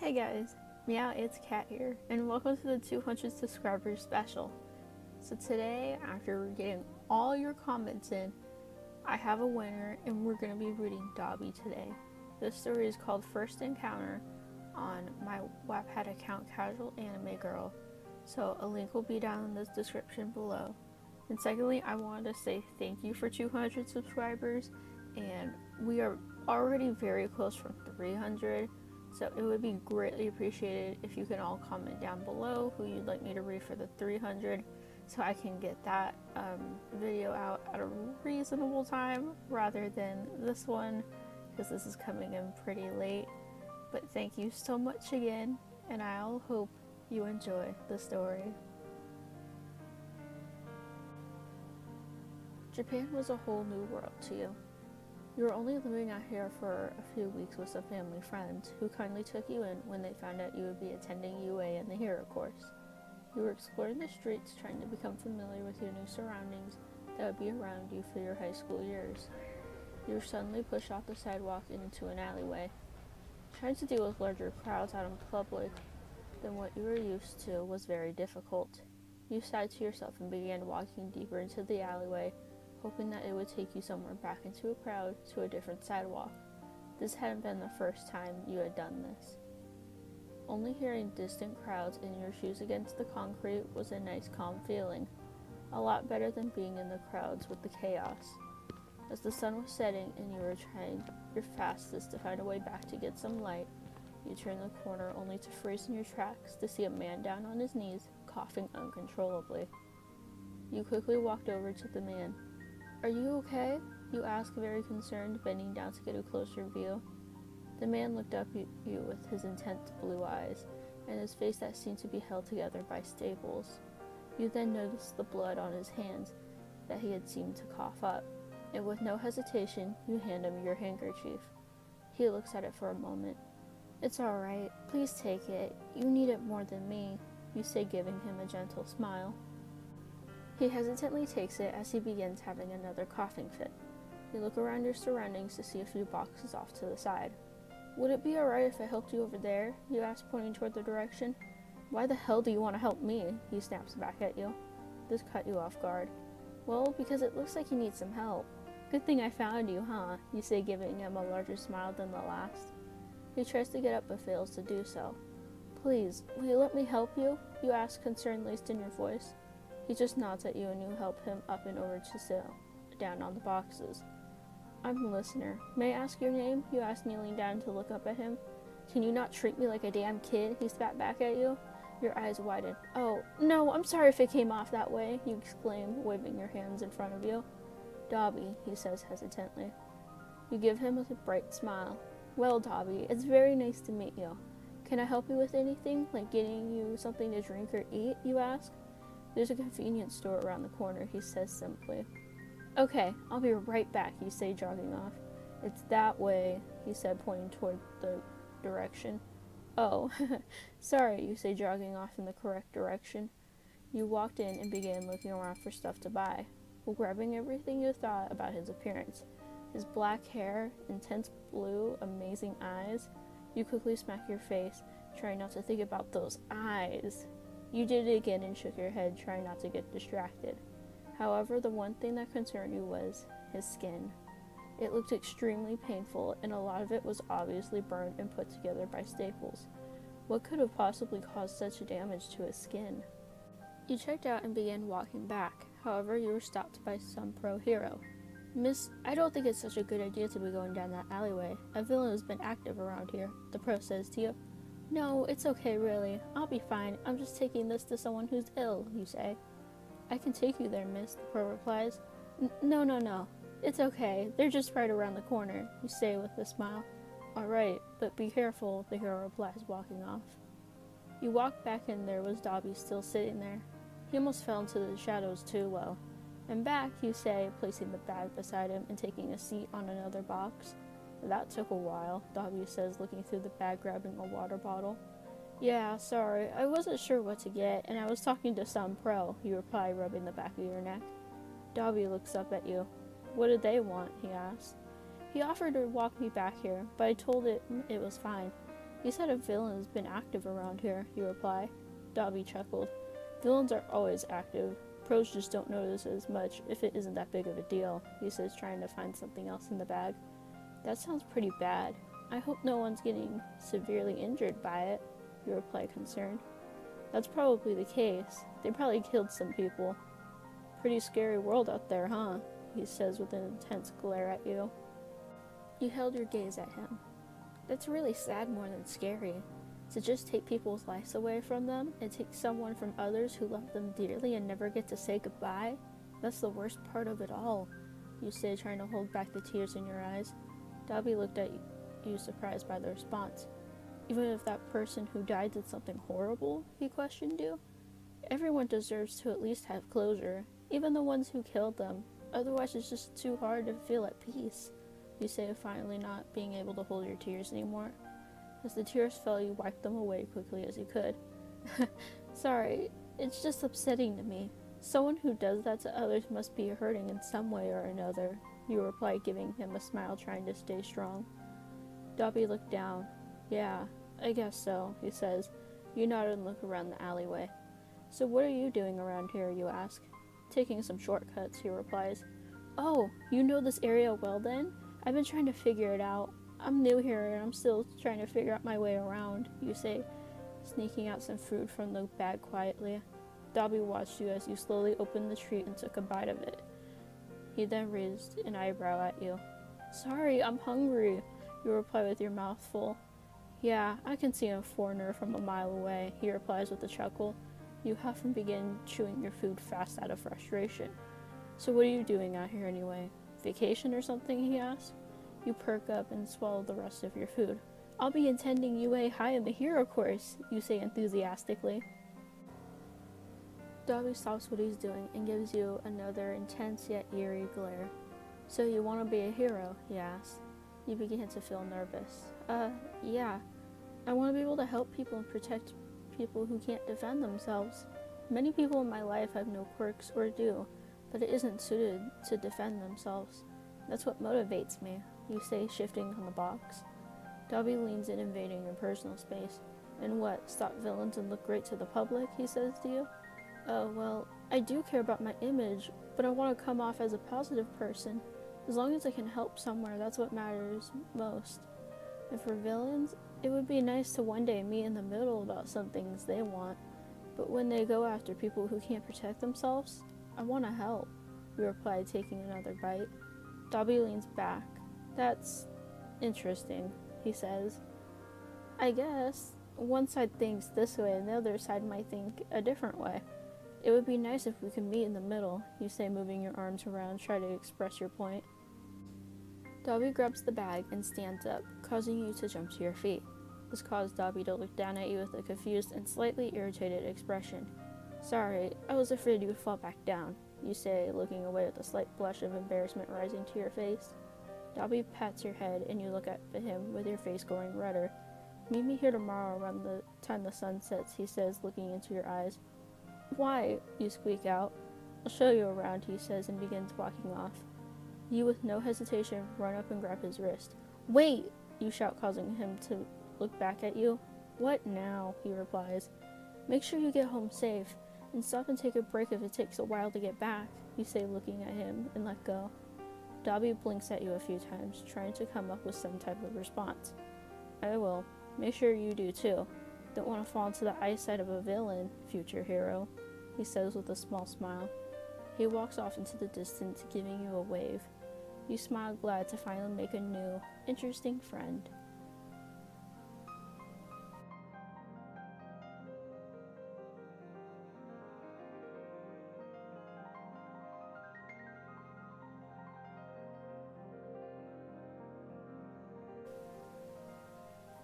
Hey guys, Meow, it's Kat here, and welcome to the 200 subscribers special. So today, after we're getting all your comments in, I have a winner, and we're going to be reading Dabi today. This story is called First Encounter on my Wattpad account, Casual Anime Girl. So a link will be down in the description below. And secondly, I wanted to say thank you for 200 subscribers, and we are already very close from 300 so it would be greatly appreciated if you can all comment down below who you'd like me to read for the 300 so I can get that um, video out at a reasonable time rather than this one because this is coming in pretty late. But thank you so much again and I'll hope you enjoy the story. Japan was a whole new world to you. You were only living out here for a few weeks with some family friends who kindly took you in when they found out you would be attending UA and the Hero course. You were exploring the streets trying to become familiar with your new surroundings that would be around you for your high school years. You were suddenly pushed off the sidewalk into an alleyway. Trying to deal with larger crowds out in public than what you were used to was very difficult. You sighed to yourself and began walking deeper into the alleyway hoping that it would take you somewhere back into a crowd to a different sidewalk. This hadn't been the first time you had done this. Only hearing distant crowds and your shoes against the concrete was a nice calm feeling, a lot better than being in the crowds with the chaos. As the sun was setting and you were trying your fastest to find a way back to get some light, you turned the corner only to freeze in your tracks to see a man down on his knees, coughing uncontrollably. You quickly walked over to the man. Are you okay? You ask, very concerned, bending down to get a closer view. The man looked up at you with his intense blue eyes, and his face that seemed to be held together by staples. You then noticed the blood on his hands that he had seemed to cough up, and with no hesitation, you hand him your handkerchief. He looks at it for a moment. It's all right. Please take it. You need it more than me, you say, giving him a gentle smile. He hesitantly takes it as he begins having another coughing fit. You look around your surroundings to see a few boxes off to the side. Would it be alright if I helped you over there? You ask, pointing toward the direction. Why the hell do you want to help me? He snaps back at you. This cut you off guard. Well, because it looks like you need some help. Good thing I found you, huh? You say, giving him a larger smile than the last. He tries to get up but fails to do so. Please, will you let me help you? You ask, concern laced in your voice. He just nods at you and you help him up and over to sit down on the boxes. I'm a listener. May I ask your name? You ask, kneeling down to look up at him. Can you not treat me like a damn kid? He spat back at you. Your eyes widen. Oh, no, I'm sorry if it came off that way, you exclaim, waving your hands in front of you. Dabi, he says hesitantly. You give him a bright smile. Well, Dabi, it's very nice to meet you. Can I help you with anything, like getting you something to drink or eat? You ask. There's a convenience store around the corner, he says simply. Okay, I'll be right back, you say, jogging off. It's that way, he said, pointing toward the direction. Oh, sorry, you say, jogging off in the correct direction. You walked in and began looking around for stuff to buy, grabbing everything you thought about his appearance. His black hair, intense blue, amazing eyes. You quickly smack your face, trying not to think about those eyes. You did it again and shook your head, trying not to get distracted. However, the one thing that concerned you was his skin. It looked extremely painful, and a lot of it was obviously burned and put together by staples. What could have possibly caused such damage to his skin? You checked out and began walking back. However, you were stopped by some pro hero. Miss, I don't think it's such a good idea to be going down that alleyway. A villain has been active around here, the pro says to you. No, it's okay, really. I'll be fine. I'm just taking this to someone who's ill, you say. I can take you there, miss, the pro replies. No, no, no. It's okay. They're just right around the corner, you say with a smile. All right, but be careful, the hero replies, walking off. You walk back and there was Dabi still sitting there. He almost fell into the shadows too low. And back, you say, placing the bag beside him and taking a seat on another box. That took a while, Dabi says, looking through the bag, grabbing a water bottle. Yeah, sorry, I wasn't sure what to get, and I was talking to some pro, you reply, rubbing the back of your neck. Dabi looks up at you. What did they want? he asks. He offered to walk me back here, but I told it it was fine. You said a villain has been active around here, you reply. Dabi chuckled. Villains are always active. Pros just don't notice as much if it isn't that big of a deal, he says, trying to find something else in the bag. That sounds pretty bad. I hope no one's getting severely injured by it, you reply, concerned. That's probably the case. They probably killed some people. Pretty scary world out there, huh? He says with an intense glare at you. You held your gaze at him. That's really sad more than scary. To just take people's lives away from them and take someone from others who love them dearly and never get to say goodbye? That's the worst part of it all, you say, trying to hold back the tears in your eyes. Dabi looked at you, surprised by the response. Even if that person who died did something horrible, he questioned you. Everyone deserves to at least have closure, even the ones who killed them. Otherwise, it's just too hard to feel at peace. You say, finally not being able to hold your tears anymore. As the tears fell, you wiped them away quickly as you could. Sorry, it's just upsetting to me. Someone who does that to others must be hurting in some way or another, you reply, giving him a smile, trying to stay strong. Dabi looked down. Yeah, I guess so, he says. You nod and look around the alleyway. So what are you doing around here, you ask. Taking some shortcuts, he replies. Oh, you know this area well then? I've been trying to figure it out. I'm new here and I'm still trying to figure out my way around, you say, sneaking out some food from the bag quietly. Dabi watched you as you slowly opened the treat and took a bite of it. He then raised an eyebrow at you. Sorry, I'm hungry, you reply with your mouth full. Yeah, I can see a foreigner from a mile away, he replies with a chuckle. You huff and begin chewing your food fast out of frustration. So what are you doing out here anyway? Vacation or something? he asks. You perk up and swallow the rest of your food. I'll be attending UA High in the Hero course, you say enthusiastically. Dabi stops what he's doing and gives you another intense yet eerie glare. So you want to be a hero? he asks. You begin to feel nervous. Uh, yeah. I want to be able to help people and protect people who can't defend themselves. Many people in my life have no quirks or do, but it isn't suited to defend themselves. That's what motivates me, you say, shifting on the box. Dabi leans in, invading your personal space. And what, stop villains and look great to the public, he says to you? Oh, well, I do care about my image, but I want to come off as a positive person. As long as I can help somewhere, that's what matters most. And for villains, it would be nice to one day meet in the middle about some things they want. But when they go after people who can't protect themselves, I want to help, he replied, taking another bite. Dabi leans back. That's interesting, he says. I guess one side thinks this way and the other side might think a different way. It would be nice if we could meet in the middle, you say, moving your arms around, try to express your point. Dabi grabs the bag and stands up, causing you to jump to your feet. This caused Dabi to look down at you with a confused and slightly irritated expression. Sorry, I was afraid you would fall back down, you say, looking away with a slight blush of embarrassment rising to your face. Dabi pats your head and you look at him with your face going redder. Meet me here tomorrow around the time the sun sets, he says, looking into your eyes. Why? You squeak out. I'll show you around, he says, and begins walking off. You, with no hesitation, run up and grab his wrist. Wait! You shout, causing him to look back at you. What now? He replies. Make sure you get home safe, and stop and take a break if it takes a while to get back, you say, looking at him, and let go. Dabi blinks at you a few times, trying to come up with some type of response. I will. Make sure you do too. Don't want to fall into the eyesight of a villain, future hero, he says with a small smile. He walks off into the distance, giving you a wave. You smile glad to finally make a new, interesting friend.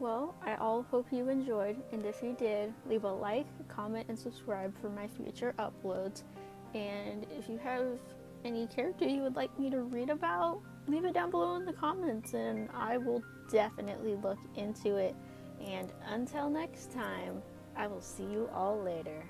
Well, I all hope you enjoyed, and if you did, leave a like, comment, and subscribe for my future uploads. And if you have any character you would like me to read about, leave it down below in the comments, and I will definitely look into it. And until next time, I will see you all later.